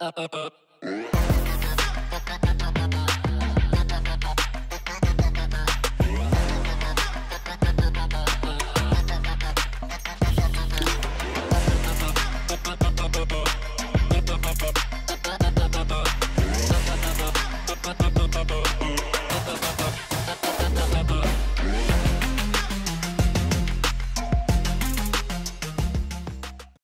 up, up, up.